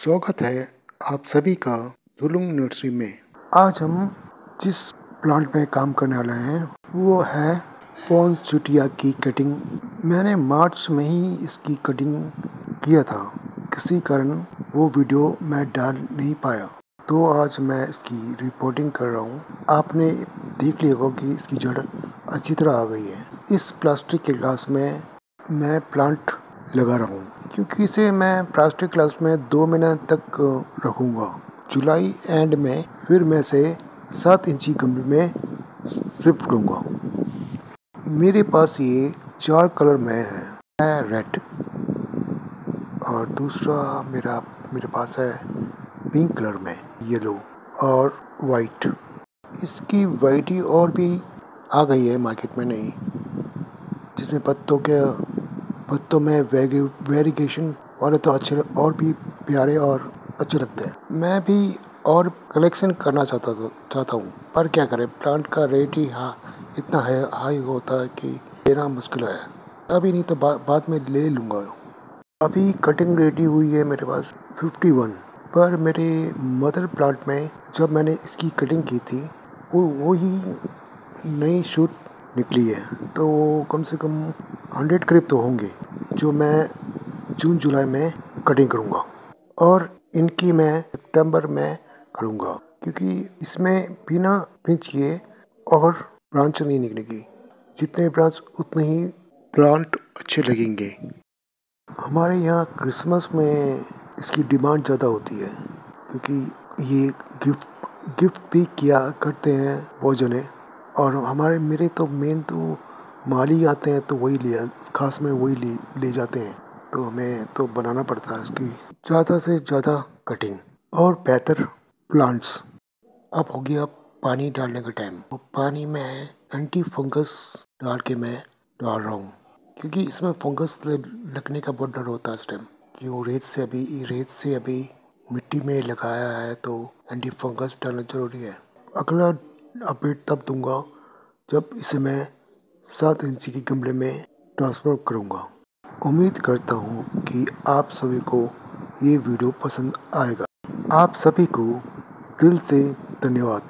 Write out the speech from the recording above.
स्वागत है आप सभी का झुलुंग नर्सरी में। आज हम जिस प्लांट में काम करने वाले हैं, वो है पॉन्सुटिया की कटिंग मैंने मार्च में ही इसकी कटिंग किया था। किसी कारण वो वीडियो मैं डाल नहीं पाया। तो आज मैं इसकी रिपोर्टिंग कर रहा हूँ। आपने देख लिया होगा कि इसकी जड़ अच्छी तरह आ गई है। इस प्लास्टिक के ग्लास में मैं प्लांट लगा रहा हूँ। क्योंकि इसे मैं प्लास्टिक ग्लास में दो महीने तक रखूँगा। जुलाई एंड में फिर मैं इसे सात इंची गमले में शिफ्ट करूँगा। मेरे पास ये चार कलर में है। रेड और दूसरा मेरा, मेरे पास है पिंक कलर में येलो और वाइट इसकी वैरायटी और भी आ गई है मार्केट में नहीं जिसमें पत्तों के पत्तों में वेरिगेशन वाले तो अच्छे और भी प्यारे और अच्छे लगते हैं। मैं भी और कलेक्शन करना चाहता था चाहता हूँ। पर क्या करें? प्लांट का रेट ही हाँ इतना है हाई होता है कि लेना मुश्किल है। अभी नहीं तो बा, बाद में ले लूँगा। अभी कटिंग रेडी हुई है मेरे पास 51 पर मेरे मदर प्लांट में जब मैंने इसकी कटिंग की थी वो वही नई शूट निकली है। तो कम से कम हंड्रेड करीब तो होंगे। जो मैं जून, जुलाई में कटिंग करूँगा और इनकी मैं सितंबर में करूँगा क्योंकि इसमें बिना पिंच किए और ब्रांच नहीं निकलेगी। जितने ब्रांच उतने ही प्लांट अच्छे लगेंगे। हमारे यहाँ क्रिसमस में इसकी डिमांड ज़्यादा होती है क्योंकि ये गिफ्ट गिफ्ट भी किया करते हैं बहुत जने और हमारे, मेरे तो मेन तो माली आते हैं तो वही ले खास में वही ले ले जाते हैं। तो हमें तो बनाना पड़ता है इसकी। ज़्यादा से ज़्यादा कटिंग और बेहतर प्लांट्स अब हो गया पानी डालने का टाइम तो पानी में एंटी फंगस डाल के मैं डाल रहा हूँ। क्योंकि इसमें फंगस लगने का बहुत डर होता है इस टाइम कि वो रेत से अभी, रेत से अभी मिट्टी में लगाया है तो एंटी फंगस डालना ज़रूरी है। अगला अपडेट तब दूँगा जब इसे मैं सात इंची के गमले में ट्रांसफ़र करूँगा। उम्मीद करता हूँ कि आप सभी को ये वीडियो पसंद आएगा। आप सभी को दिल से धन्यवाद।